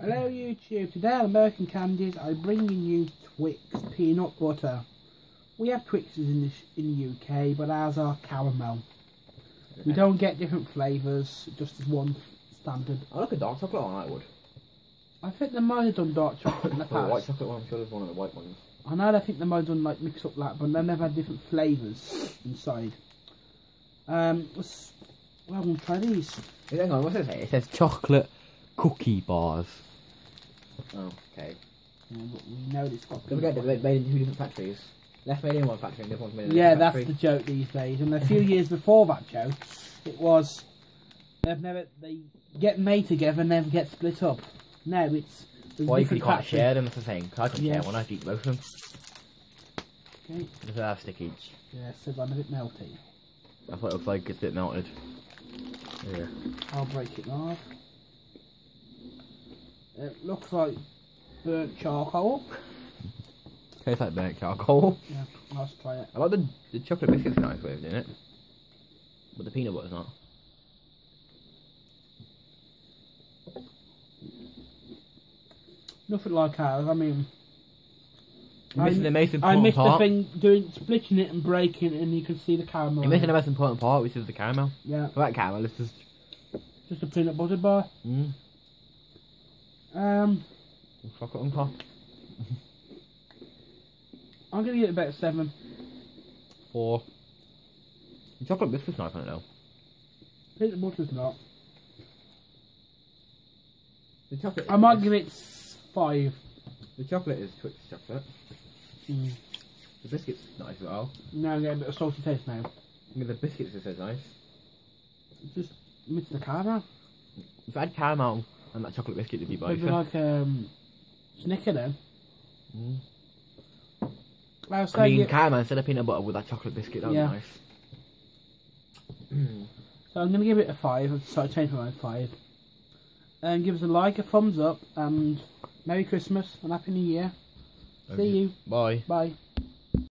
Hello YouTube, today on American Candies I'm bringing you Twix Peanut Butter. We have Twixes in, this, in the UK but ours are caramel. We don't get different flavours, just as one standard. I like a dark chocolate one, I would. I think they might have done dark chocolate in the Oh, the white chocolate one, I'm sure there's one of the white ones. I know they think they might have done like mix up that but they never had different flavours inside. Um, let's, well, we'll try these. Hang on, what's it say? It says chocolate cookie bars. Oh, okay. Yeah, but we know it's got Don't forget they're made in two different factories. Left made in one factory and the other one's made in Yeah, that's factory. the joke these days. And a few years before that joke, it was they've never they get made together and never get split up. No, it's Why you can't different share them, that's the thing. I can Yes. share one, I eat both of them. Okay. Just have stick each. Yeah, so I'm a bit melty. That's what it looks like, it's a bit melted. Yeah. I'll break it off. It looks like burnt charcoal. Tastes like burnt charcoal. Yeah, let's try it. I like the, the chocolate biscuits are nice with in it. But the peanut butter's not. Nothing like ours. I mean, You're missing I- the most I important missed part. the thing doing splitting it and breaking it, and you can see the caramel. You're in missing the it. most important part, which is the caramel. Yeah, For that caramel, it's just... just a peanut butter bar. Mm, Um, chocolate on top. I'm gonna give it about seven. Four. The chocolate biscuit's nice on it though. Peanut butter's not. The chocolate. I might give it five. The chocolate is Twix chocolate. Mm. The biscuit's nice as well. Now I'm getting a bit of salty taste now. I mean, the biscuits are so nice. Just mix the caramel. If I had caramel and that chocolate biscuit, it'd be both. Maybe like um, Snicker then. Mm. I say mean, you- caramel instead of peanut butter with that chocolate biscuit, that Yeah. be nice. So I'm gonna give it a five. I've started changing my mind five. And give us a like, a thumbs up, and Merry Christmas and Happy New Year. See you. Bye. Bye.